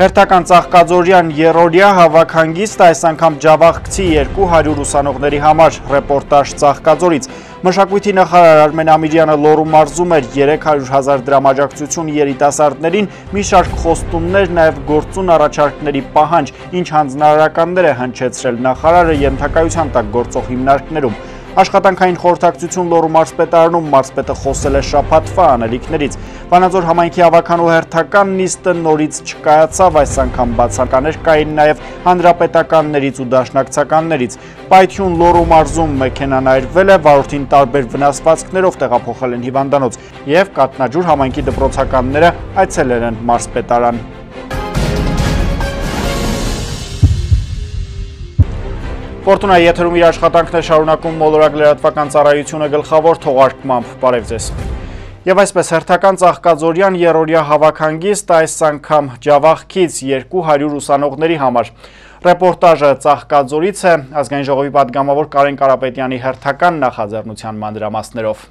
Հերթական ծաղկաձորյան երորյա հավաքանգիստ այս անգամ ջավաղկցի 200 ուսանողների համար ռեպորտաժ ծաղկաձորից։ Մշակույթի նախարար Արմեն Ամիրյանը լորու մարզում էր 300 հազար դրամաջակցություն երիտասարդներին, մի շարք խոստումներ, նաև գործուն առաջարկների պահանջ, ինչ հանձնարարականներ է հնչեցրել նախարարը ենթակայության տակ գործող հիմնարկներում։ Աշխատանքային խորհրդակցություն Լոռու մարզպետարանում մարզպետը խոսել է շաբաթվա անելիքներից։ Վանաձոր համայնքի ավականու հերթական նիստը նորից չկայացավ, այս անգամ բացականներ կային նաև հանրապետականներից ու դաշնակցականներից։ Պայթյուն Լոռու մարզում մեքենան այրվել է, վարորդին տարբեր վնասվածքներով տեղափոխել են հիվանդանոց եւ Կատնաջուր համայնքի դպրոցականները այցելել են մարզպետարան։ Ֆորտունայի եթերում իր աշխատանքն է շարունակում մոլորակ լրատվական ծառայությունը գլխավոր թողարկմամբ։ Բարև ձեզ։ Եվ այսպես հերթական ծաղկաձորյան երորյա հավաքանգիստ այս անգամ ջավախքից 200 ուսանողների համար։ Ռեպորտաժը ծաղկաձորից է ազգային ժողովի պատգամավոր Կարեն Կարապետյանի հերթական նախաձեռնության մանրամասներով։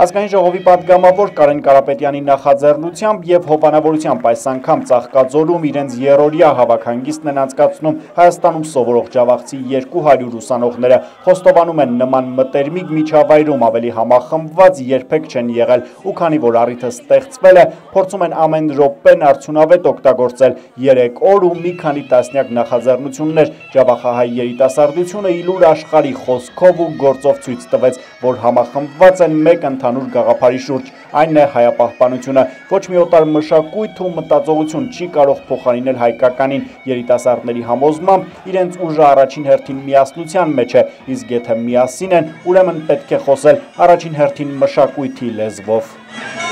Ազգային ժողովի պատգամավոր Կարեն Կարապետյանի նախաձեռնությամբ եւ հովանավորությամբ այս անգամ ծաղկաձորում իրենց երորյա հավաքանգիստն են անցկացնում Հայաստանում սովորող ջավախցի 200 ուսանողները խոստովանում են նման մտերմիկ միջավայրում ավելի համախմբված երբեք չեն եղել ու քանի որ առիթը ստեղծվել է փորձում են ամեն րոպեն արդյունավետ օգտագործել 3 օր ու մի քանի տասնյակ նախաձեռնություններ ջավախահայ երիտասարդությունը իլուր աշխարհի խոսքով ու գործով ցույց տվեց որ համախմբված են մեկ ընթ ընդհանուր գաղափարի շուրջ, այն է հայապահպանությունը։ Ոչ մի օտար մշակույթ ու մտածողություն չի կարող փոխարինել հայկականին երիտասարդների համոզմամբ իրենց ուժը առաջին հերթին միասնության մեջ է, իսկ եթե միասին են, ուրեմն պետք է խոսել առաջին հերթին մշակույթի լեզվով։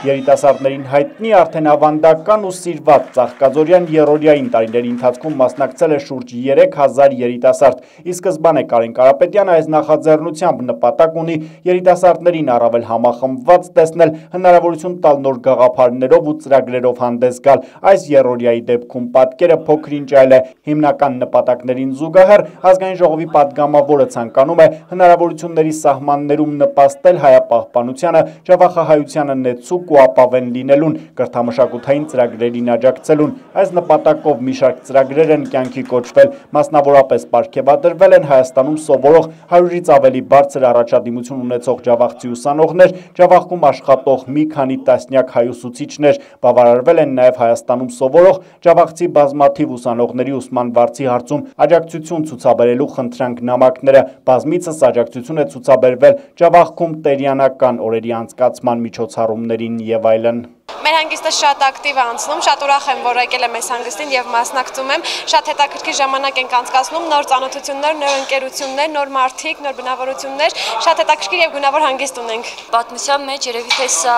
Երիտասարդներին հայտնի արդեն ավանդական ու սիրված ծաղկաձորյան երորյային տարիների ընթացքում մասնակցել է շուրջ 3000 երիտասարդ, իսկ զբան է Կարեն Կարապետյանը այս նախաձերնությամբ նպատակ ունի երիտասարդներին առավել համախմված տեսնել հնարավորություն տալ նոր գաղափարներով ու ծրագրերով հանդես գալ։ Այս երորյայի դեպքում պատկերը փոքրինչ այլ է հիմնական նպատակներին զուգահեռ ազգային ժողովի падգամավորը ցանկանում է հնարավորությունների սահմաններում նպաստել հայապահպանությանը, ճավախահայությանը նեցուկ ապավեն լինելուն, կրթամշակութային ծրագրերին աջակցելուն։ Այս նպատակով մի շարք ծրագրեր են կյանքի կոչվել, մասնավորապես պարգևատրվել են Հայաստանում սովորող 100-ից ավելի բարձր առաջադիմություն ունեցող ջավախցի ուսանողներ, ջավախքում աշխատող մի քանի տասնյակ հայ ուսուցիչներ, բավարարվել են նաև Հայաստանում սովորող ջավախցի բազմաթիվ ուսանողների ուսման վարձի հարցում աջակցություն ցուցաբերելու խնդրանք նամակները, բազմիցս աջակցություն է ցուցաբերվել ջավախքում տերյանական օրերի անցկացման միջոցառումներին եւ այլն Մեր հանգիստը շատ ակտիվ է անցնում, շատ ուրախ եմ, որ եկել եմ այս հանգստին եւ մասնակցում եմ։ Շատ հետաքրքիր ժամանակ ենք անցկացնում, նոր ծանոթություններ, նոր ընկերություններ, նոր մարդիկ, նոր բնավորություններ, շատ հետաքրքիր եւ գունավոր հանգիստ ունենք։ Պատմության մեջ երևի թե սա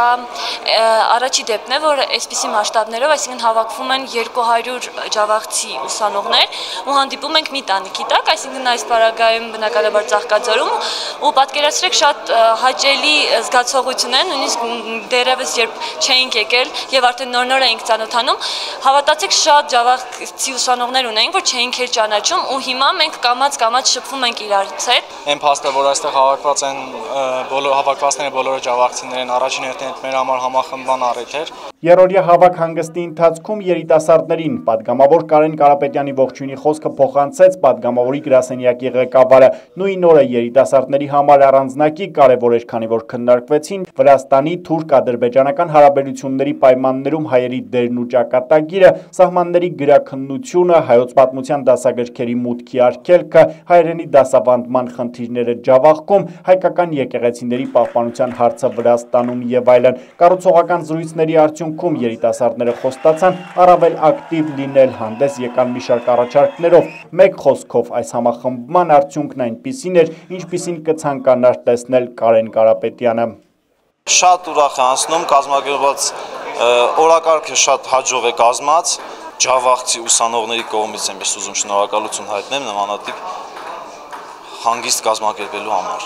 առաջի դեպքն է, որ այսպիսի մասշտաբներով, այսինքն հավաքվում են 200 ջավախցի ուսանողներ ու հանդիպում ենք մի տանիքի տակ, այսինքն այս պարագայում բնականաբար ծաղկաձորում ու պատկերացրեք շատ հաճելի զգացողություն է, նույնիսկ դերևս երբ չէինք եկել եկել եւ արդեն նոր-նոր էինք ճանոթանում, հավատացեք շատ ջավախցի ուսանողներ ունեինք, որ չէինք էլ ճանաչում ու հիմա մենք կամած-կամած շփվում ենք իրարից հետ։ Այն փաստը, որ այստեղ հավաքված են բոլոր հավաքվածները բոլորը ջավախցիներ են, առաջին հերթին մեր համար համախմբման առիթ էր։ Երորյա հավաք հանգստի ընթացքում երիտասարդներին պատգամավոր Կարեն Կարապետյանի ողջունի խոսքը փոխանցեց պատգամավորի գրասենյակի ղեկավարը։ Նույն օրը երիտասարդների համար առանձնակի կարևոր էր, քանի որ քննարկվեցին Վրաստանի թուրք-ադրբեջանական հարաբերությունների պայմաններում հայերի դերն ու ճակատագիրը, սահմանների գրաքննությունը, հայոց պատմության դասագրքերի մուտքի արգելքը, հայերենի դասավանդման խնդիրները Ջավախքում, հայկական եկեղեցիների պահպանության հարցը Վրաստանում եւ այլն։ Կառուցողական զրույցների արդյունքում արդյունքում երիտասարդները խոստացան առավել ակտիվ լինել, հանդես եկան մի շարք առաջարկներով։ Մեկ խոսքով այս համախմբման արդյունքն այնպիսին էր, ինչպիսին կցանկանար տեսնել Կարեն Կարապետյանը։ Շատ ուրախ է անցնում կազմակերպված օրակարգը շատ հաջող է կազմած ջավախցի ուսանողների կողմից եմ ես ուզում շնորհակալություն հայտնեմ նմանատիպ հանգիստ կազմակերպելու համար։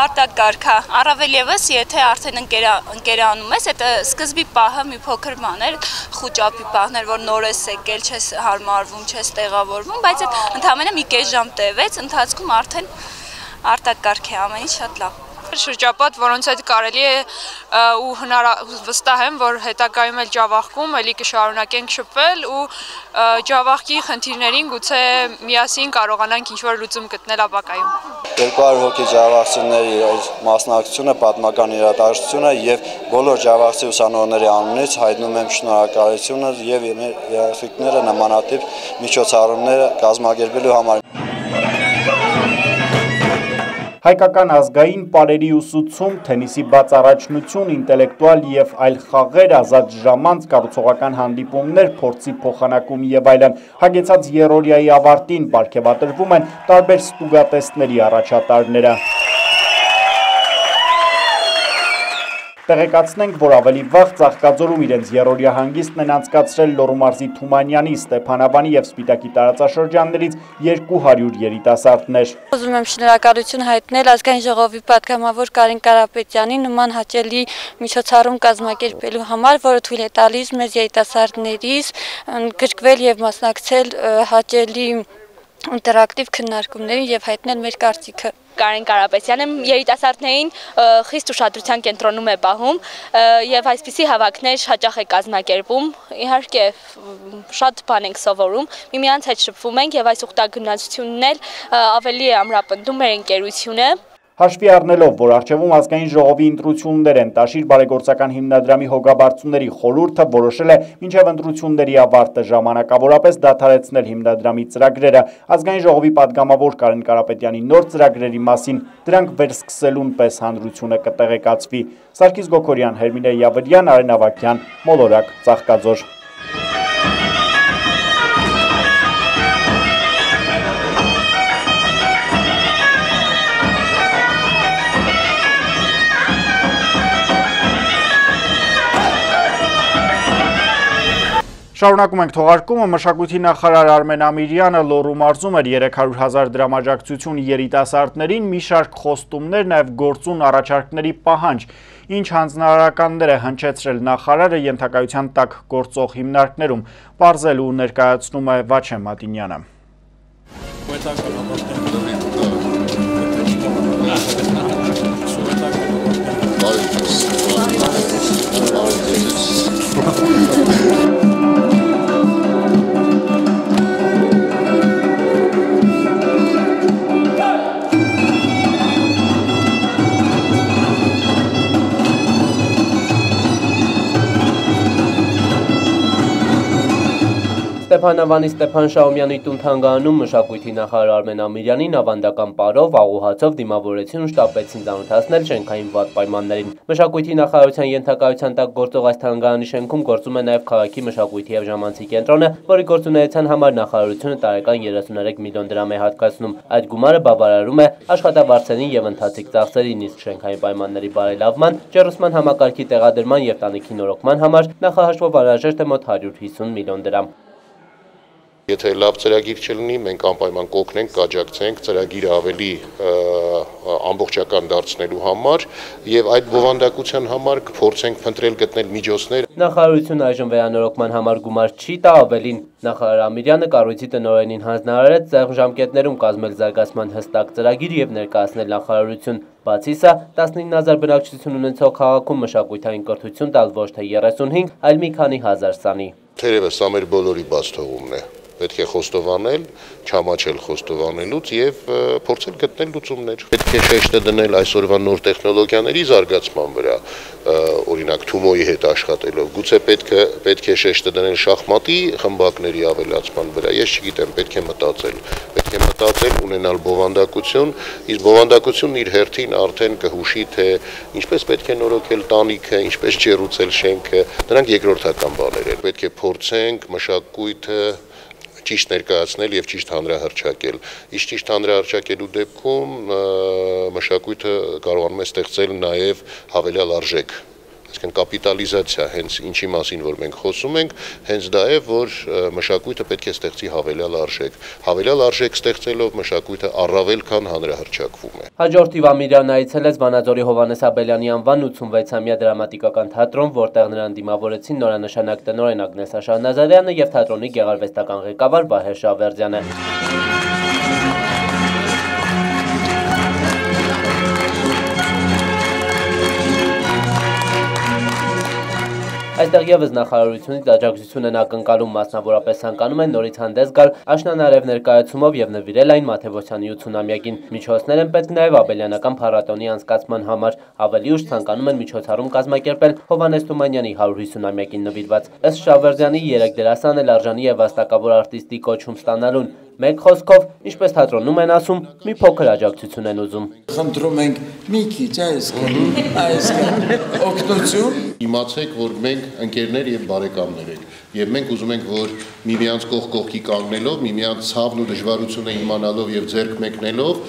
արտակարգա։ Առավել եւս, եթե արդեն ընկերանում ես, այդ սկզբի պահը մի փոքր բան էր, խոճապի պահներ, որ նոր ես եկել, չես հարմարվում, չես տեղավորվում, բայց այդ ընդհանրապես մի կես ժամ տևեց, ընթացքում արդեն արտակարգ է ամեն ինչ շատ լավ շրջապատ, որոնց հետ կարելի է ու վստահ եմ, որ հետագայում էլ ջավախքում էլի կշարունակենք շփվել ու ջավախքի խնդիրներին գուցե միասին կարողանանք ինչ-որ լուծում գտնել ապակայում։ 200 հոգի ջավախցիների մասնակցությունը, պատմական իրադարձությունը եւ բոլոր ջավախցի ուսանողների անունից հայտնում եմ շնորհակալությունը եւ երեխեքները նմանատիպ միջոցառումները կազմակերպելու համար։ Հայկական ազգային պարերի ուսուցում, թենիսի բաց առաջնություն, ինտելեկտուալ և այլ խաղեր, ազատ ժամանց, կառուցողական հանդիպումներ, փորձի փոխանակում և այլն, հագեցած երորյայի ավարտին պարգևատրվում են տարբեր ստուգատեսների առաջատարները։ Տեղեկացնենք, որ ավելի վաղ ծաղկաձորում իրենց երորյա հանգիստն են անցկացրել Լոռումարզի Թումանյանի, Ստեփանավանի եւ Սպիտակի տարածաշրջաններից 200 երիտասարդներ։ Ուզում եմ շնորհակալություն հայտնել ազգային ժողովի պատգամավոր Կարեն Կարապետյանին նման հաճելի միջոցառում կազմակերպելու համար, որը թույլ է տալիս մեզ երիտասարդներից գրկվել եւ մասնակցել հաճելի ինտերակտիվ քննարկումներին եւ հայտնել մեր կարծիքը։ Կարեն Կարապետյանը երիտասարդներին խիստ ուշադրության կենտրոնում է պահում եւ այսպիսի հավաքներ հաճախ է կազմակերպում։ Իհարկե շատ բան ենք սովորում, միմյանց հետ շփվում ենք եւ այս ուխտագնացությունն էլ ավելի է ամրապնդում մեր ընկերությունը Հաշվի առնելով, որ արջևում ազգային ժողովի ընտրություններ են տաշիր բարեգործական հիմնադրամի հոգաբարձունների խորուրդը որոշել է մինչև ընտրությունների ավարտը ժամանակավորապես դադարեցնել հիմնադրամի ծրագրերը։ Ազգային ժողովի падգամավոր Կարեն Կարապետյանի նոր ծրագրերի մասին դրանք վերսկսելուն պես հանրությունը կտեղեկացվի։ Սարգիս Գոքորյան, Հերմինե Յավրյան, Արեն Ավակյան, Մոլորակ, Ծաղկաձոր։ Շարունակում ենք թողարկումը, մշակույթի նախարար Արմեն Ամիրյանը լոռու մարզում էր 300 հազար դրամաջակցություն երիտասարդներին, մի շարք խոստումներ, նաև գործուն առաջարկների պահանջ, ինչ հանձնարարականներ է հնչեցրել նախարարը ենթակայության տակ գործող հիմնարկներում, պարզել ու ներկայացնում է Վաչե Մատինյանը։ Բարի Ստեփանավանի Ստեփան Շահումյանի տուն-թանգարանում մշակույթի նախարար Արմեն Ամիրյանին ավանդական պարով, աղուհացով դիմավորեցին ու շտապեցին ծանոթացնել շենքային վատ պայմաններին։ Մշակույթի նախարարության ենթակայության տակ գործող այս թանգարանի շենքում գործում է նաև քաղաքի մշակույթի եւ ժամանցի կենտրոնը, որի գործունեության համար նախարարությունը տարեկան 33 միլիոն դրամ է հատկացնում։ Այդ գումարը բավարարում է աշխատավարձերին եւ ընթացիկ ծախսերին, իսկ շենքային պայմանների բարելավման, ջերուսման համակարգի տեղադրման եւ տանիքի նորոգման համար նախահաշվով անհրաժեշտ է մոտ 150 միլիոն դրամ։ Եթե լավ ծրագիր չլինի, մենք անպայման կօգնենք, կաջակցենք ծրագիրը ավելի ամբողջական դարձնելու համար եւ այդ բովանդակության համար կփորձենք փնտրել գտնել միջոցներ։ Նախարարությունը այժմ վերանորոգման համար գումար չի տա, ավելին նախարար Ամիրյանը կառույցի տնօրենին հանձնարարեց ցեղ ժամկետներում կազմել զարգացման հստակ ծրագիր եւ ներկայացնել նախարարություն Բացի սա, 19000 բնակչություն ունեցող քաղաքում մշակույթային կրթություն տալ ոչ թե 35, այլ մի քանի հազար սանի։ Թերևս սա մեր բոլորի բաց թողումն է պետք է խոստովանել, չամաչել խոստովանելուց եւ փորձել գտնել լուծումներ։ Պետք է շեշտը դնել այսօրվա նոր տեխնոլոգիաների զարգացման վրա, օրինակ Թումոյի հետ աշխատելով։ Գուցե պետք է պետք է շեշտը դնել շախմատի խմբակների ավելացման վրա։ Ես չգիտեմ, պետք է մտածել։ Պետք է մտածել ունենալ բովանդակություն, իսկ բովանդակությունն իր հերթին արդեն կհուշի թե ինչպես պետք է նորոգել տանիքը, ինչպես ջերուցել շենքը։ Դրանք երկրորդական բաներ են։ Պետք է փորձենք մշակույթը ճիշտ ներկայացնել եւ ճիշտ հանրահրճակել։ Իսկ ճիշտ հանրահրճակելու դեպքում մշակույթը կարողանում է ստեղծել նաեւ հավելյալ արժեք Այսինքն կապիտալիզացիա հենց ինչի մասին որ մենք խոսում ենք, հենց դա է, որ մշակույթը պետք է ստեղծի հավելյալ արժեք։ Հավելյալ արժեք ստեղծելով մշակույթը առավել քան հանրահրճակվում է։ Հաջորդ Իվամիրյանը այցելեց Վանաձորի Հովանես Աբելյանի անվան 86-ամյա դրամատիկական թատրոն, որտեղ նրան դիմավորեցին նորանշանակ տնօրեն Ագնեսա Շահնազարյանը եւ թատրոնի գեղարվեստական ղեկավար Վահե Շավերդյանը։ Այստեղ եւս նախարարությունից աջակցություն են ակնկալում, մասնավորապես ցանկանում են նորից հանդես գալ աշնանարև ներկայացումով եւ նվիրել այն Մաթեոսյանի 80-ամյակին։ Միջոցներ են պետք նաեւ Աբելյանական փառատոնի անցկացման համար։ Ավելի ուշ ցանկանում են միջոցառում կազմակերպել Հովանես Թումանյանի 150-ամյակին նվիրված։ Ըստ Շավերդյանի երեք դերասան էլ արժանի եւ վաստակավոր արտիստի կոչում ստանալուն։ Մեկ խոսքով, ինչպես թատրոնում են ասում, մի փոքր աջակցություն են ուզում։ Խնդրում ենք մի քիչ այս այս օգնություն։ Իմացեք, որ մենք ընկերներ եւ բարեկամներ ենք եւ մենք ուզում ենք, որ միմյանց կողք կողքի կանգնելով, միմյանց ցավն ու դժվարությունը իմանալով եւ ձեռք մեկնելով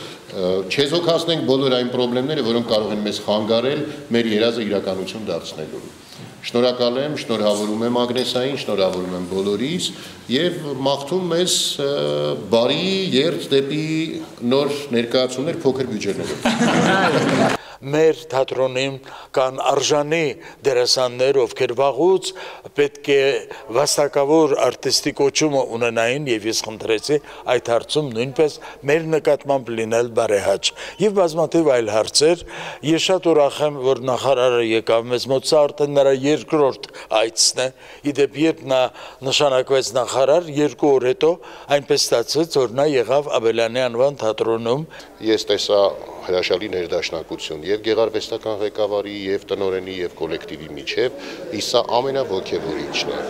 չեզոքացնենք բոլոր այն խնդիրները, որոնք կարող են մեզ խանգարել մեր երազը իրականություն դարձնելու։ Շնորհակալ եմ, շնորհավորում եմ Ագնեսային, շնորհավորում եմ բոլորիս եւ մաղթում մեզ բարի երթ դեպի նոր ներկայացումներ փոքր բյուջեներով մեր թատրոնին կան արժանի դերասաններ, ովքեր վաղուց պետք է վաստակավոր արտիստի կոչումը ունենային եւ ես խնդրեցի այդ հարցում նույնպես մեր նկատմամբ լինել բարեհաճ եւ բազմաթիվ այլ հարցեր ես շատ ուրախ եմ որ նախարարը եկավ մեզ մոտ սա արդեն նրա երկրորդ այցն է իդեպ երբ նա նշանակվեց նախարար երկու օր հետո այնպես ստացվեց որ նա եղավ Աբելյանի անվան թատրոնում ես տեսա հրաշալի ներդաշնակություն եւ գեղարվեստական ղեկավարի եւ տնորենի եւ կոլեկտիվի միջև, իսկ սա ամենաոգևորիչն է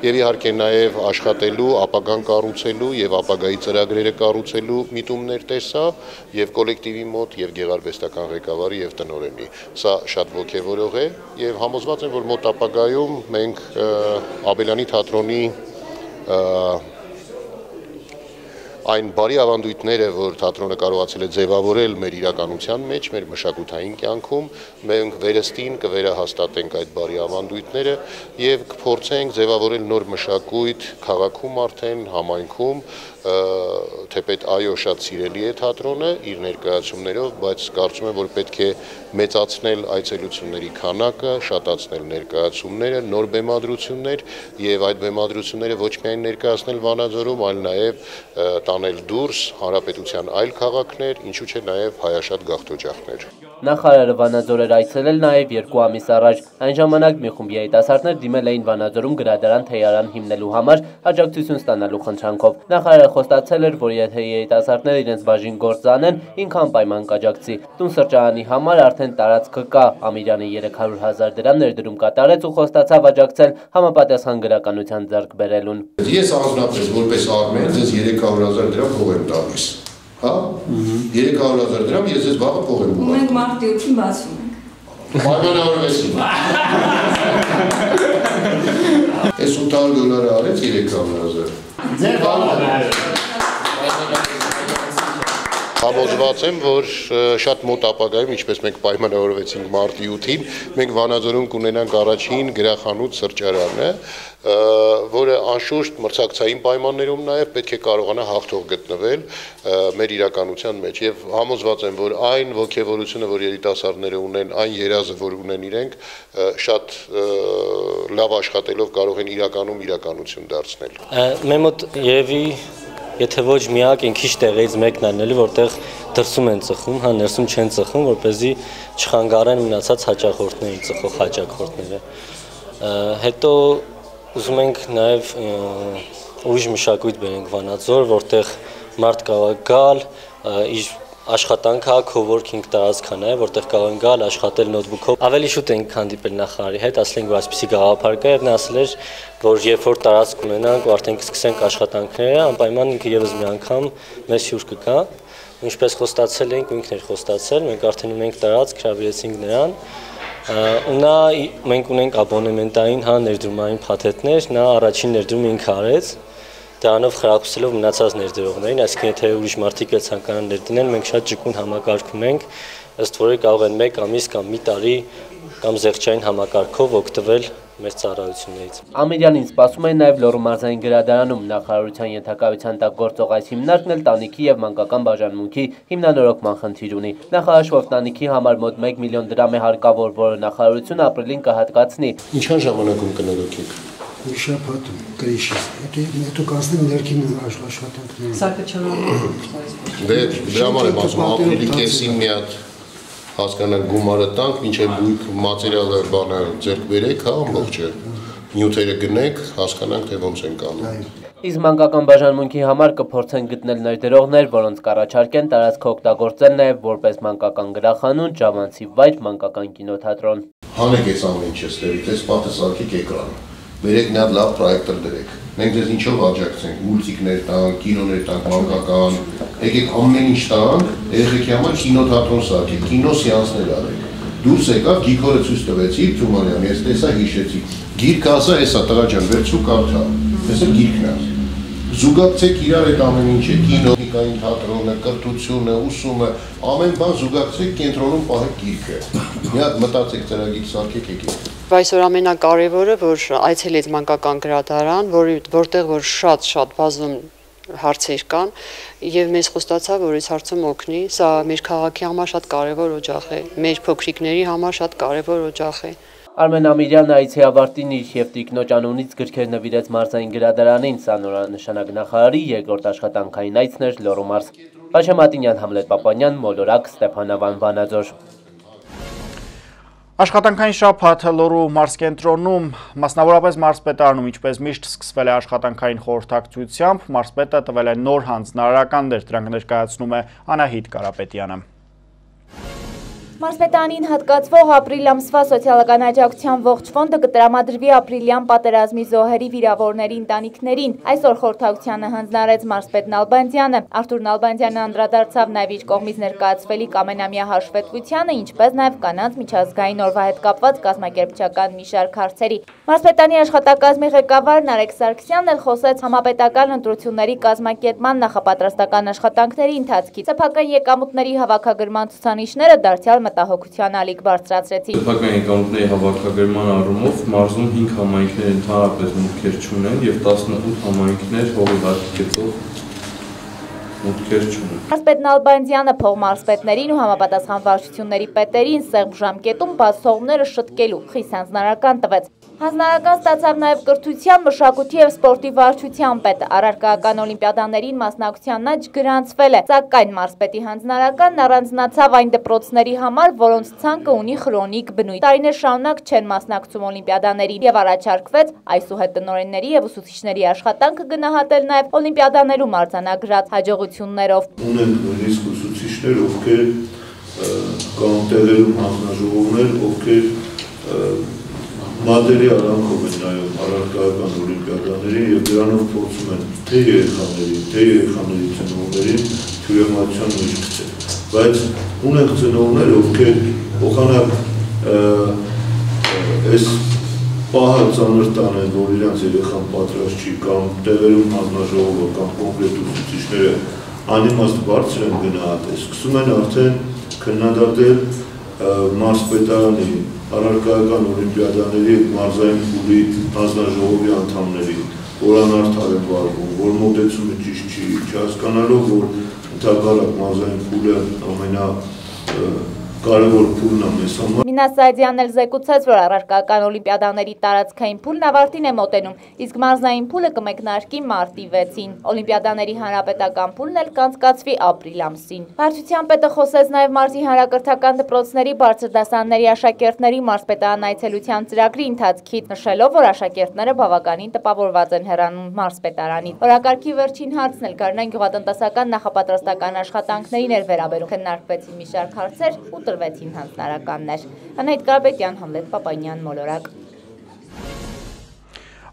եւ իհարկե նաեւ աշխատելու, ապագան կառուցելու եւ ապագայի ծրագրերը կառուցելու միտումներ տեսա եւ կոլեկտիվի մոտ եւ գեղարվեստական ղեկավարի եւ տնորենի։ Սա շատ ողջևորող է եւ համոզված եմ, որ մոտ ապագայում մենք Աբելյանի թատրոնի այն բարի ավանդույթները, որ թատրոնը կարողացել է ձևավորել մեր իրականության մեջ, մեր մշակութային կյանքում, մենք վերստին կվերահաստատենք այդ բարի ավանդույթները եւ կփորձենք ձևավորել նոր մշակույթ քաղաքում արդեն, համայնքում, թեպետ այո շատ սիրելի է թատրոնը իր ներկայացումներով, բայց կարծում եմ, որ պետք է մեծացնել այցելությունների քանակը, շատացնել ներկայացումները, նոր բեմադրություններ եւ այդ բեմադրությունները ոչ միայն ներկայացնել Վանաձորում, այլ նաեւ տանել դուրս հանրապետության այլ քաղաքներ, ինչու՞ չէ նաեւ հայաշատ գաղթօջախներ։ Նախարարը Վանաձոր էր այցելել նաև երկու ամիս առաջ։ Այն ժամանակ մի խումբ երիտասարդներ դիմել էին Վանաձորում գրադարան թեյարան հիմնելու համար աջակցություն ստանալու խնդրանքով։ Նախարարը խոստացել էր, որ եթե երիտասարդները իրենց բաժին գործ անեն, ինքը անպայման կաջակցի։ Տուն սրճարանի համար արդեն տարածքը կա։ Ամիրյանը 300 հազար դրամ ներդրում կատարեց ու խոստացավ աջակցել համապատասխան գրականության ձեռք բերելուն։ Ես անձնապես որպես Արմեն ձեզ 300 հազար դրամ փող եմ տալիս հա 300.000 դրամ ես ես վաղը փող եմ ուղարկում։ Մենք մարտի 8-ին բացում ենք։ Պայմանավորվեցին։ Այս 800 դոլարը արեց 300.000։ Ձեր բանը Համոզված եմ, որ շատ մոտ ապագայում, ինչպես մենք պայմանավորվեցինք մարտի 8-ին, մենք Վանաձորում կունենանք առաջին գրախանութ սրճարանը, որը անշուշտ մրցակցային պայմաններում նաև պետք է կարողանա հաղթող գտնվել մեր իրականության մեջ եւ համոզված եմ, որ այն ողջևորությունը, որ երիտասարդները ունեն, այն երազը, որ ունեն իրենք, շատ լավ աշխատելով կարող են իրականում իրականություն դարձնել։ Մեր մոտ երևի եթե ոչ միակ են քիչ տեղից մեկն անելու, որտեղ դրսում են ծխում, հա ներսում չեն ծխում, որ เป զի չխանգարեն մնացած հաճախորդներին, ծխող հաճախորդները։ Հետո ուզում ենք նաև ուրիշ մշակույթ բերենք Վանաձոր, որտեղ մարդ կարող գալ, իր աշխատանքը coworking տարածքն է, որտեղ կարող են գալ աշխատել նոթբուքով։ Ավելի շուտ ենք հանդիպել նախարարի հետ, ասել որ այսպեսի գաղափար կա եւ նա ասել էր, որ երբ որ տարածք ունենանք ու արդեն կսկսենք աշխատանքները, անպայման ինքը եւս մի անգամ մեզ հյուր կգա։ Ինչպես խոստացել ենք, ինքն էր խոստացել, մենք արդեն ունենք տարածք, հրավիրեցինք նրան նա մենք ունենք աբոնեմենտային հա ներդրումային փաթեթներ, նա առաջին ներդրումը ինքը արեց դրանով խրախուսելով մնացած ներդրողներին, այսինքն եթե ուրիշ մարդիկ էլ ցանկանան ներդնել, մենք շատ ճկուն համակարգ ունենք, ըստ որի կարող են 1 ամիս կամ մի տարի կամ զեղչային համակարգով օգտվել մեր ծառայություններից։ Ամիրյանին սպասում է նաև Լոռու մարզային գրադարանում նախարարության ենթակայության տակ գործող այս հիմնարկն էլ տանիքի եւ մանկական բաժանմունքի հիմնանորոգման խնդիր ունի։ Նախարարշվով տանիքի համար մոտ 1 միլիոն դրամ է հարկավոր, որը նախարարությունը ապրիլին կհատկացնի։ Ինչքան ժամանակում կնորոգեք շաբաթում կրիշի։ Հետո հետո կանցնեմ ներքին աշխատանքները։ Սա կչանալու։ Դե դրա համար եմ ասում ապրիլի կեսին մի հատ հասկանանք գումարը տանք, մինչև բույք մատերիալը բանը ձեռք բերեք, հա, ամբողջը նյութերը գնեք, հասկանանք թե ոնց են կանում։ Իսկ մանկական բաժանմունքի համար կփորձեն գտնել ներդրողներ, որոնց կառաջարկեն տարածքը օգտագործել նաև որպես մանկական գրախանութ, Ժավանցի վայր, մանկական կինոթատրոն։ Հանեք այս ամեն ինչը ստերից, այս պատը սարքեք էկրանը։ Բերեք հատ լավ պրոյեկտոր դրեք։ Մենք ձեզ ինչով աջակցենք, մուլտիկներ տանք, կինոներ տանք, մանկական, եկեք ամեն ինչ տանք, երեխեքի համար կինոթատրոն սարքեք, կինո սեանսներ արեք։ Դուրս եկավ գիքորը ցույց տվեցի Թումանյան, ես տեսա հիշեցի։ Գիրքը ասա, էսա տղա ջան, վերցու կարդա։ Տեսա գիրքն է զուգակցեք իրար այդ ամեն ինչը, կինոյիկային թատրոնը, կրթությունը, ուսումը, ամեն բան զուգակցեք կենտրոնում պահեք գիրքը։ Մի հատ մտածեք ծրագիր սարքեք եկեք։ Այսօր ամենակարևորը, որ այցելեց մանկական գրադարան, որի որտեղ որ շատ-շատ բազում հարցեր կան եւ մեզ խոստացավ որ այս հարցում օգնի սա մեր քաղաքի համար շատ կարեւոր օջախ է մեր փոքրիկների համար շատ կարեւոր օջախ է Արմեն Ամիրյանը այցի ավարտին իր եւ Տիկնոջ անունից գրքեր նվիրեց մարզային գրադարանին, սա նորանշանակ նախարարի երկրորդ աշխատանքային այցն էր Լոռու մարզ։ Պաչե Մատինյան, Համլետ Պապանյան, Մոլորակ, Ստեփանավան, Վանաձոր։ Աշխատանքային շաբաթը Լոռու մարզկենտրոնում, մասնավորապես մարզպետարանում, ինչպես միշտ սկսվել է աշխատանքային խորհրդակցությամբ, մարզպետը տվել է նոր հանձնարարականներ, դրանք ներկայացնում է Անահիտ Կարապետյանը։ Մարսպետանին հատկացվող ապրիլ ամսվա սոցիալական աջակցության ողջ ֆոնդը կտրամադրվի ապրիլյան պատերազմի զոհերի վիրավորների ընտանիքներին։ Այսօր խորհրդակցությանը հանձնարարեց մարսպետ Նալբանդյանը։ Արտուր Նալբանդյանը անդրադարձավ նաև իր կողմից ներկայացվելիք ամենամյա հաշվետվությանը, ինչպես նաև կանանց միջազգային օրվա հետ կապված կազմակերպչական մի շարք հարցերի։ Մարսպետանի աշխատակազմի ղեկավար Նարեկ Սարգսյանն էլ խոսեց համապետական ընտրությունների կազմակերպման նախապատրաստական աշխատանքների ընթացքից։ Սեփական եկամուտների հավաքագրման ցուցանիշները դարձյալ մտահոգության ալիք բարձրացրեցին։ Սեփական եկամուտների հավաքագրման առումով մարզում 5 համայնքներ ընդհանրապես մուտքեր չունեն եւ 18 համայնքներ հողի հարկեցող մուտքեր չունեն։ Մարսպետ Նալբանդյանը փողմարսպետներին ու համապատասխան վարչությունների պետերին սեղմ ժամկետում բաց թողումները շտկելու խիստ հանձնարարական տվեց։ Հանձնարարական ստացավ նաև կրթության, մշակույթի եւ սպորտի վարչության պետը։ Առարկայական օլիմպիադաներին մասնակցության աճ գրանցվել է, սակայն մարզպետի հանձնարարականն առանձնացավ այն դպրոցների համար, որոնց ցանկը ունի քրոնիկ բնույթ։ Տարիներ շարունակ չեն մասնակցում օլիմպիադաներին եւ առաջարկվեց այսուհետ տնօրենների եւ ուսուցիչների աշխատանքը գնահատել նաև օլիմպիադաներում արձանագրած հաջողություններով։ Ունենք նույնիսկ ուսուցիչներ, ովքեր կան տեղերում հանձնաժողովներ, ովքեր մատերի արանքով են նայում առարկայական օլիմպիադաներին եւ դրանով փորձում են թե երեխաներին, թե երեխաների ծնողներին թյուրեմացիան մեջ գցել։ Բայց ունենք ծնողներ, ովքեր փոխանակ այս պահը ծանր տանեն, որ իրանց երեխան պատրաստ չի կամ տեղերում հանձնաժողովը կամ կոնկրետ ուսուցիչները անիմաստ բարձր են գնահատել, սկսում են արդեն քննադատել մարզպետարանի առարկայական օլիմպիադաների մարզային փուլի հանձնաժողովի անդամների, են վարվում, որ մոտեցումը ճիշտ չի, չհասկանալով, որ ընդհանրակ մարզային փուլը ամենա կարևոր փուլն է մեզ համար։ Մինաս Սայդյանն էլ զեկուցեց, որ առարկական օլիմպիադաների տարածքային փուլն ավարտին է մոտենում, իսկ մարզային փուլը կմեկնարկի մարտի 6-ին։ Օլիմպիադաների հանրապետական փուլն էլ կանցկացվի ապրիլ ամսին։ Վարչության պետը խոսեց նաև մարզի հանրակրթական դպրոցների բարձր դասարանների աշակերտների մարզպետարան այցելության ծրագրի ընթացքից, նշելով, որ աշակերտները բավականին տպավորված են հեռանում մարզպետարանից։ Օրակարգի վերջին հարցն էլ Գառնան գյուղատնտեսական նախապատրաստական աշխատանքներին էր վերաբերում։ Քննարկվեցին մի շարք հարցեր ու տրվեցին հանձնարարականներ։ Անահիտ Կարապետյան, Համլետ Պապանյան, Մոլորակ։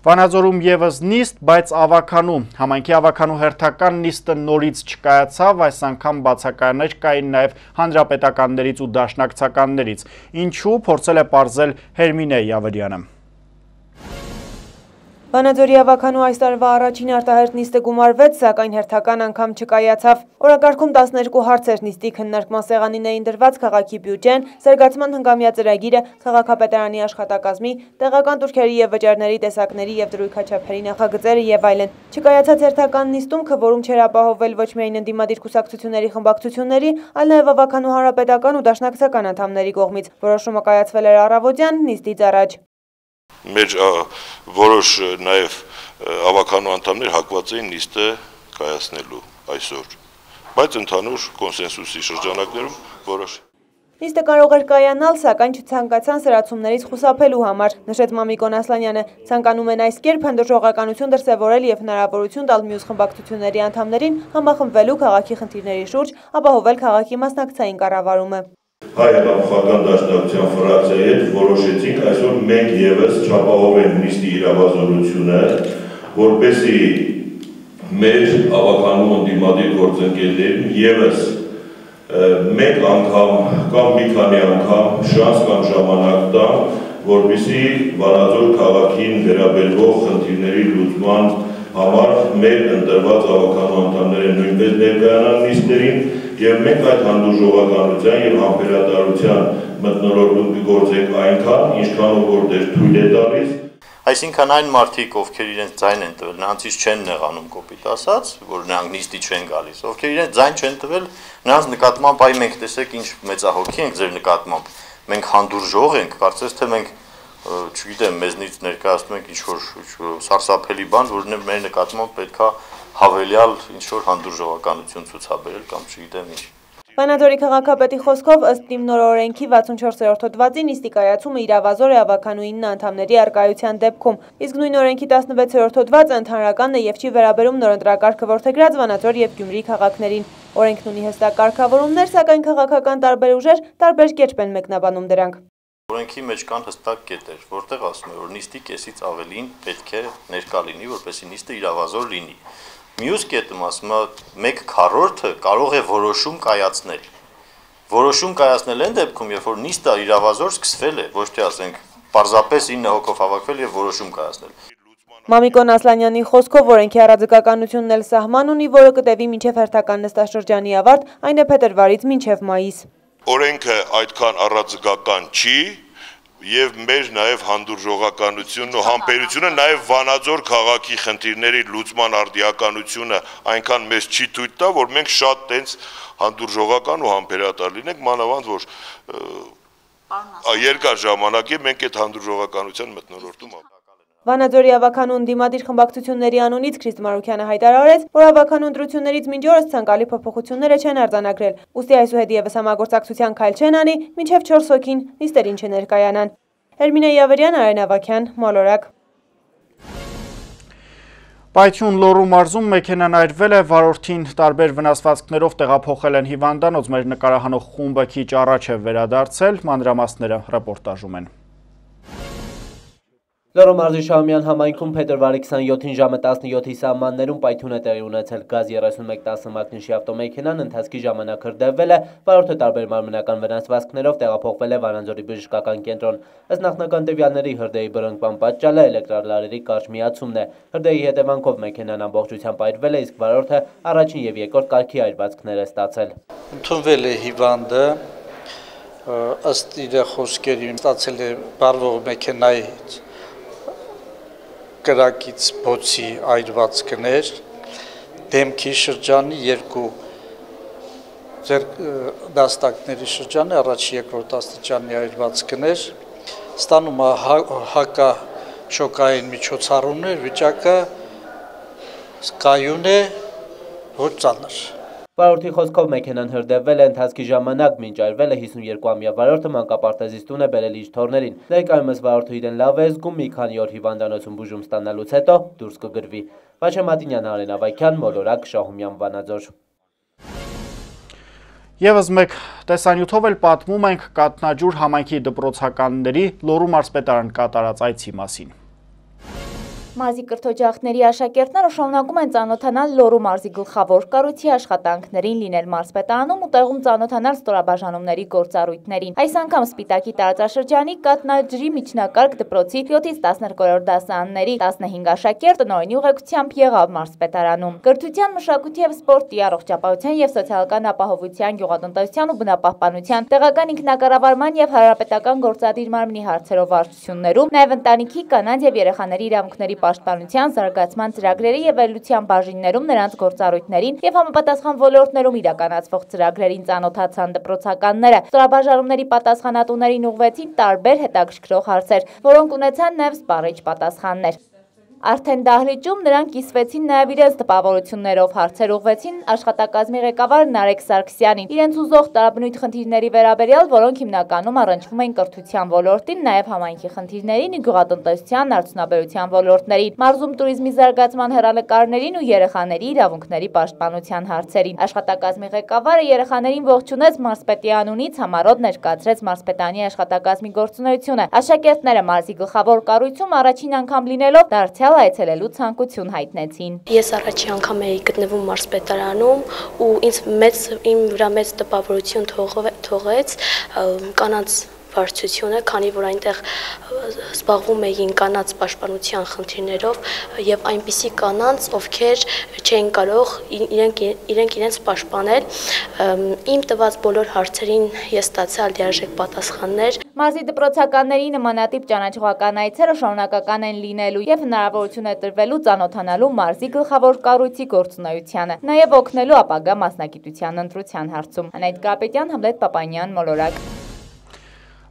Վանաձորում եւս նիստ, բայց ավականու։ Համայնքի ավականու հերթական նիստը նորից չկայացավ, այս անգամ բացակայներ կային նաև հանրապետականներից ու դաշնակցականներից։ Ինչու փորձել է ողջել Հերմինե Յավրյանը։ Վանաձորի ավականու այս տարվա առաջին արտահերտ նիստը գումարվեց, սակայն հերթական անգամ չկայացավ։ Օրակարգում 12 հարցեր նիստի քննարկման սեղանին էին դրված քաղաքի բյուջեն, զարգացման հնգամյա ծրագիրը, քաղաքապետարանի աշխատակազմի, տեղական турքերի եւ վճարների տեսակների եւ դրույքաչափերի նախագծերը եւ այլն։ Չկայացած հերթական նիստում քվորում չէր ապահովվել ոչ միայն ընդդիմադիր կուսակցությունների խմբակցությունների, այլ նաեւ ավականու հանրապետական ու դաշնակցական անդամների կողմից։ Որոշումը կայացվել էր առավոտյան նիստից առաջ մեր որոշ նաև ավականու անդամներ հակված էին նիստը կայացնելու այսօր բայց ընդհանուր կոնսենսուսի շրջանակներում որոշ Նիստը կարող էր կայանալ, սակայն չցանկացան սրացումներից խուսափելու համար, նշեց Մամիկոն Ասլանյանը։ Ցանկանում են այս կերպ հանդուրժողականություն դրսևորել եւ հնարավորություն տալ մյուս խմբակցությունների անդամներին համախմբվելու քաղաքի խնդիրների շուրջ, ապահովել քաղաքի մասնակցային կառավարումը հայ հեղափոխական դաշնակցության ֆրակցիայի հետ որոշեցինք այսօր մենք եւս չապահովենք նիստի իրավազորությունը, որպեսի մեր ավականու ընդդիմադիր գործընկերներին եւս մեկ անգամ կամ մի քանի անգամ շանս կամ ժամանակ տան, որպեսի Վանաձոր քաղաքին վերաբերվող խնդիրների լուծման համար մեր ընտրված ավականու անդամները նույնպես ներկայանան նիստերին եւ մենք այդ հանդուրժողականության եւ համբերատարության մտնոլորտում կգործենք այնքան, ինչքանով որ դեր թույլ է տալիս Այսինքն այն մարդիկ, ովքեր իրենց ձայն են տվել, նրանցից չեն նեղանում կոպիտ ասած, որ նրանք նիստի չեն գալիս, ովքեր իրենց ձայն չեն տվել, նրանց նկատմամբ այ մենք տեսեք ինչ մեծահոգի ենք ձեր նկատմամբ։ Մենք հանդուրժող ենք, կարծես թե մենք չգիտեմ, մեզնից ներկայացնում ենք ինչ որ սարսափելի բան, որ մեր նկատմամբ պետքա հավելյալ ինչ որ հանդուրժողականություն ցուցաբերել կամ չգիտեմ ինչ։ Վանաձորի քաղաքապետի խոսքով ըստ իմ նոր օրենքի 64-րդ հոդվածի նիստի կայացումը իրավազոր է ավականույնն անդամների արկայության դեպքում, իսկ նույն օրենքի 16-րդ հոդվածը ընդհանրականն է եւ չի վերաբերում նորընտրակարգը ворթեգրած Վանաձոր եւ Գյումրի քաղաքներին։ Օրենքն ունի հստակ կարգավորումներ, սակայն քաղաքական տարբեր ուժեր տարբեր կերպ են մեկնաբանում դրանք։ Օրենքի մեջ կան հստակ կետեր, որտեղ ասում է, որ նիստի կեսից ավելին պետք է ներկա լինի, որպեսի նիստը իրավազոր լինի։ Մյուս կետում ասում է 1 քառորդը կարող է որոշում կայացնել։ Որոշում կայացնել են դեպքում, երբ որ նիստը իրավազոր սկսվել է, ոչ թե ասենք պարզապես 9 հոգով հավաքվել եւ որոշում կայացնել։ Մամիկոն Ասլանյանի խոսքով օրենքի առաձգականությունն էլ սահման ունի, որը կտևի մինչև հերթական նստաշրջանի ավարտ, այն է փետրվարից մինչև մայիս։ Օրենքը այդքան առաձգական չի, եւ մեր նաեւ հանդուրժողականությունն ու համբերությունը նաեւ Վանաձոր քաղաքի խնդիրների լուծման արդիականությունը այնքան մեզ չի թույլ տա, որ մենք շատ տենց հանդուրժողական ու համբերատար լինենք, մանավանդ որ երկար ժամանակ է մենք այդ հանդուրժողականության մտնոլորտում Վանաձորի ավականու ընդդիմադիր խմբակցությունների անունից Քրիստ Մարուկյանը հայտարարեց, որ ավականու ընտրություններից մինչ օրս ցանկալի փոփոխությունները չեն արձանագրել։ Ոստի այսուհետ եւս համագործակցության քայլ չեն անի, մինչև 4 հոգին նիստերին չներկայանան։ Էրմինե Յավերյան, Արեն Ավակյան, Մոլորակ։ Պայթյուն լորու մարզում մեքենան այրվել է, վարորդին տարբեր վնասվածքներով տեղափոխել են հիվանդանոց, մեր նկարահանող խումբը քիչ առաջ է վերադարձել, մանրամասները ռեպորտաժում են։ Լորոմարզի Շահումյան համայնքում փետրվարի 27-ին ժամը 17-ի սահմաններում պայթյուն է տեղի ունեցել գազ 3110 մակնիշի ավտոմեքենան ընթացքի ժամանակ հրդեհվել է, վարորդը տարբեր մարմնական վնասվածքներով տեղափոխվել է Վարանձորի բժշկական կենտրոն։ Ըստ նախնական տվյալների հրդեհի բռնկման պատճառը էլեկտրալարերի կարճ միացումն է։ Հրդեհի հետևանքով մեքենան ամբողջությամբ այրվել է, իսկ վարորդը առաջին եւ երկրորդ կարգի այրվածքներ է ստացել։ Ընդունվել է հիվանդը ըստ իր խոսքերի ստացել է բարվող մեքենայից կրակից բոցի այրվածքներ, դեմքի շրջանի երկու ձեր դաստակների շրջանի առաջ երկրորդ աստիճանի այրվածքներ, ստանում հա, հակա շոկային միջոցառումներ, վիճակը կայուն է, ոչ ծանր։ Վարորդի խոսքով մեքենան հրդեհվել է ընթացքի ժամանակ, մինչ այրվել է 52-ամյա վարորդը մանկապարտեզից տուն է բերել իր թորներին։ Ներկայումս վարորդը իրեն լավ է զգում, մի քանի օր հիվանդանոցում բուժում ստանալուց հետո դուրս կգրվի։ Վաչե Մատինյան, Արեն Ավակյան, Մոլորակ, Շահումյան, Վանաձոր։ Եվս մեկ տեսանյութով էլ պատմում ենք կատնաջուր համայնքի դպրոցականների լորու մարսպետարան կատարած այցի մասին։ Մարզի կրթօջախների աշակերտները շարունակում են ծանոթանալ Լոռու մարզի գլխավոր կառույցի աշխատանքներին, լինել մարզպետարանում ու տեղում ծանոթանալ ստորաբաժանումների գործառույթներին։ Այս անգամ Սպիտակի տարածաշրջանի կատնաջրի միջնակարգ դպրոցի 7-ից 12-րդ դասարանների 15 աշակերտ տնօրինի ուղեկցությամբ եղավ մարզպետարանում։ Կրթության, մշակույթի եւ սպորտի, առողջապահության եւ սոցիալական ապահովության, գյուղատնտեսության ու բնապահպանության, տեղական ինքնակառավարման եւ հանրապետական գործադիր մարմնի հարցերով վարչություններում, նաեւ ընտանիքի կանանց եւ երեխաների իրավունքների պաշտպանության, զարգացման ծրագրերի եւ վերլուծության բաժիններում նրանց գործառույթներին եւ համապատասխան ոլորտներում իրականացվող ծրագրերին ծանոթացան դպրոցականները։ Ստորաբաժանումների պատասխանատուներին ուղղվեցին տարբեր հետաքրքրող հարցեր, որոնք ունեցան նաեւ սպառիչ պատասխաններ։ Արդեն դահլիճում նրանք իսվեցին նաև իրենց տպավորություններով, հարցեր ուղվեցին աշխատակազմի ղեկավար Նարեկ Սարգսյանին։ Իրենց ուզող տարաբնույթ խնդիրների վերաբերյալ, որոնք հիմնականում առնչվում են կրթության ոլորտին, նաև համայնքի խնդիրներին, գյուղատնտեսության, արդյունաբերության ոլորտներին, մարզում туриզմի զարգացման հերալեկարներին ու երեխաների իրավունքների պաշտպանության հարցերին։ Աշխատակազմի ղեկավարը երեխաներին ողջունեց մարզպետի անունից, համառոտ ներկայացրեց մարզպետանի աշխատակազմի գործունեությունը։ Աշակերտները մարզի գլխավոր կառույցում առաջին անգամ լինելով դարձյալ Հյալ այցելելու ցանկություն հայտնեցին։ Ես առաջի անգամ էի գտնվում մարզպետարանում ու ինձ մեծ իմ վրա մեծ տպավորություն թողեց կանանց վարչությունը, քանի որ այնտեղ զբաղվում էին կանանց պաշտպանության խնդիրներով եւ այնպիսի կանանց, ովքեր չեն կարող իրենք իրենք իրենց պաշտպանել։ Իմ տված բոլոր հարցերին ես ստացա լիարժեք պատասխաններ։ Մարզի դպրոցականների նմանատիպ ճանաչողական այցերը շարունակական են լինելու եւ հնարավորություն է տրվելու ծանոթանալու մարզի գլխավոր կառույցի գործունեությանը, նաեւ օգնելու ապագա մասնագիտության ընտրության հարցում։ Անայդ Կապետյան, Համլետ Պապանյան, Մոլորակ։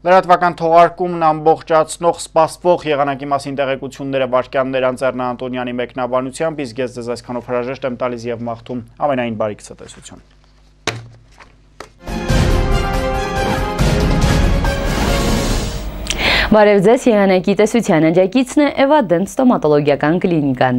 Լրատվական թողարկումն ամբողջացնող սպասվող եղանակի մասին տեղեկությունները վարկյաններ անձերնա Անտոնյանի մեկնաբանությամբ, իսկ ես ձեզ այսքանով հրաժեշտ եմ տալիս և մաղթում ամենային բարիք ցտեսություն։ Բարև ձեզ եղանակի տեսության աջակիցն է Էվադենտ ստոմատոլոգիական կլինիկան։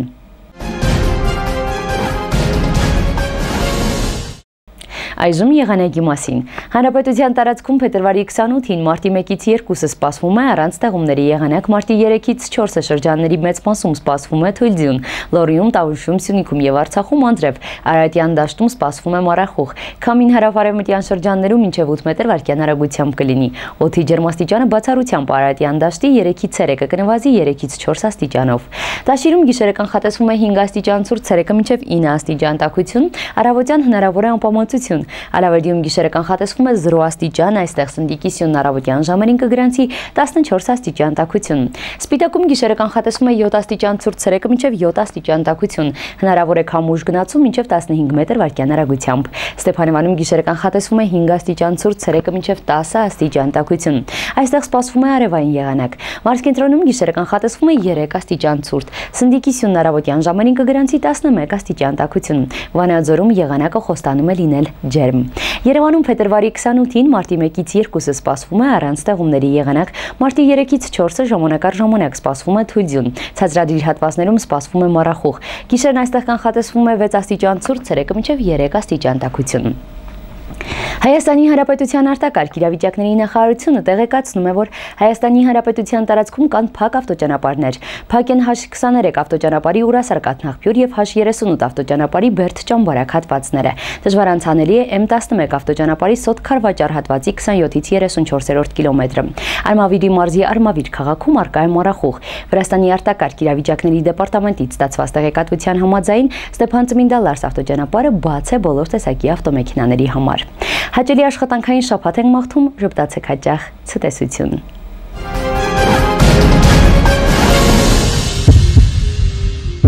Այժմ եղանակի մասին։ Հանրապետության տարածքում փետրվարի 28-ին մարտի 1-ից 2-ը սպասվում է առանց տեղումների եղանակ, մարտի 3-ից 4-ը շրջանների մեծ մասում սպասվում է թույլ ձյուն, Լոռիում, Տավուշում, Սյունիքում եւ Արցախում անձրև, Արարատյան դաշտում սպասվում է մառախուղ, Քամին հարավարևմտյան շրջաններում մինչև 8 մետր վարկյան արագությամբ կլինի։ Օդի ջերմաստիճանը բացառությամբ Արարատյան դաշտի 3-ից 3-ը կնվազի 3-ից 4 աստիճանով։ Տաշիրում գիշերը կանխատեսվում է 5 աստիճան ցուրտ, ցերեկը մինչև 9 աստիճան տաքություն, առավոտյան հնարավոր է անպամացություն։ Ալավերդիում գիշերը կանխատեսվում է 0 աստիճան, այստեղ սնդիկի սյունն առավոտյան ժամերին կգրանցի 14 աստիճան տաքություն։ Սպիտակում գիշերը կանխատեսվում է 7 աստիճան ցուրտ ցերեկը մինչև 7 աստիճան տաքություն։ Հնարավոր է քամուշ գնացում մինչև 15 մետր վարկյան արագությամբ։ Ստեփանևանում գիշերը կանխատեսվում է 5 աստիճան ցուրտ ցերեկը մինչև 10 աստիճան տաքություն։ Այստեղ սպասվում է արևային եղանակ։ Մարսկենտրոնում գիշերը կանխատեսվում է 3 աստիճան ցուրտ։ Սնդիկի սյունն առավոտյան ժամերին կգրանցի 11 աստիճան տաքություն։ Վանաձորում եղանակը խոստանում է լինել ջերմ։ Երևանում փետրվարի 28-ին մարտի 1-ից 2-ը սպասվում է առանց տեղումների եղանակ, մարտի 3-ից 4-ը ժամանակար ժամանակ սպասվում է թույլ ձյուն։ Ցածրադիր հատվածներում սպասվում է մառախուղ։ Գիշերն այստեղ կանխատեսվում է 6 աստիճան ցուրտ, ցերեկը մինչև 3 աստիճան տաքություն։ Հայաստանի Հանրապետության արտակարգ իրավիճակների նախարարությունը տեղեկացնում է, որ Հայաստանի Հանրապետության տարածքում կան փակ ավտոճանապարհներ։ Փակ են H23 ավտոճանապարհի Ուրասար կաթնախբյուր եւ H38 ավտոճանապարհի Բերդ ճամբարակ հատվածները։ Դժվար անցանելի է M11 ավտոճանապարհի Սոտ Խարվաճար հատվածի 27-ից 34-րդ կիլոմետրը։ Արմավիրի մարզի Արմավիր քաղաքում արկա է մառախուղ։ Վրաստանի արտակարգ իրավիճակների դեպարտամենտից ստացված տեղեկատվության համաձայն Ստեփան Ծմինդալարս ավտոճանապարհը բաց է բոլոր տեսակի ավտոմեքենաների համար։ Հաճելի աշխատանքային շաբաթ ենք մաղթում, ժպտացեք հաճախ, ցտեսություն։